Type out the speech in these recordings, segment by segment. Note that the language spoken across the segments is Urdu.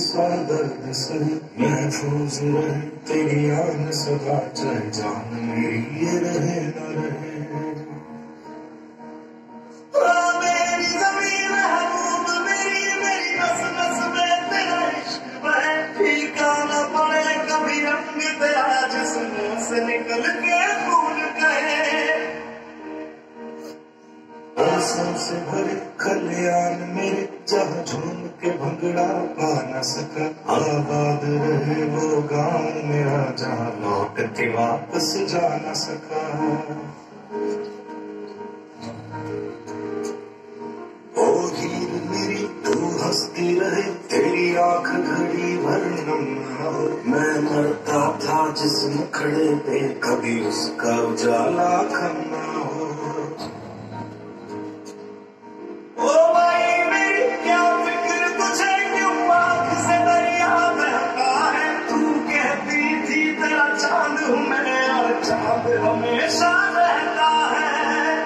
لیے سادر سہی محفوظ رہے، تیری آن سدا چاہے جان میری یہ رہے، نہ رہے۔ میری زمین برسوں سے بھرے کلیان میرے جہاں جھوم کے بھنگڑا پا نہ سکا۔ آباد رہے وہ گاؤں میرا جہاں لوٹ کے واپس جا نہ سکا۔ میری، تو ہستی رہے۔ تیری آنکھ گھڑی بھر نم میں مرتا تھا جس مکھڑے پہ، کبھی اس کا اجالا کم ہمیشہ رہتا ہے۔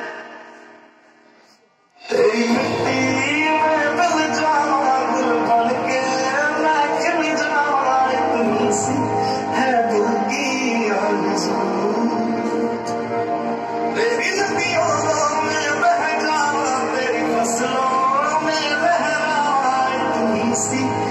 تیری مٹی میں مل گل بن کے میں کھل اتنی سی ہے دل کی آرزو۔ تیری ندیوں میں بہ جاؤں تیری فصلوں میں بہ اتنی سی